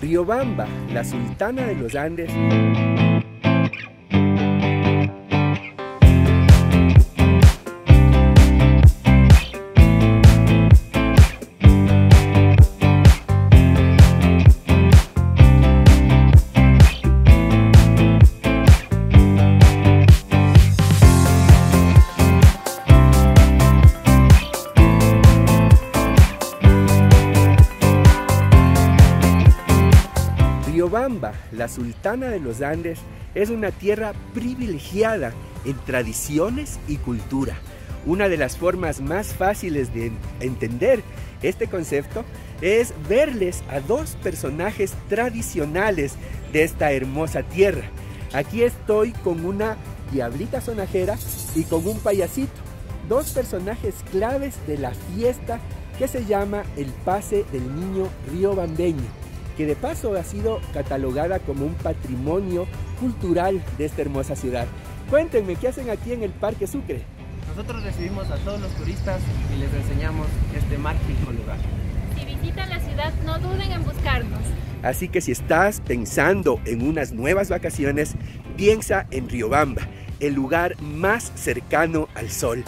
Riobamba, la sultana de los Andes, Riobamba, la sultana de los Andes, es una tierra privilegiada en tradiciones y cultura. Una de las formas más fáciles de entender este concepto es verles a dos personajes tradicionales de esta hermosa tierra. Aquí estoy con una diablita sonajera y con un payasito, dos personajes claves de la fiesta que se llama el Pase del Niño Riobambeño que de paso ha sido catalogada como un patrimonio cultural de esta hermosa ciudad. Cuéntenme, ¿qué hacen aquí en el Parque Sucre? Nosotros recibimos a todos los turistas y les enseñamos este mágico lugar. Si visitan la ciudad, no duden en buscarnos. Así que si estás pensando en unas nuevas vacaciones, piensa en Riobamba, el lugar más cercano al sol.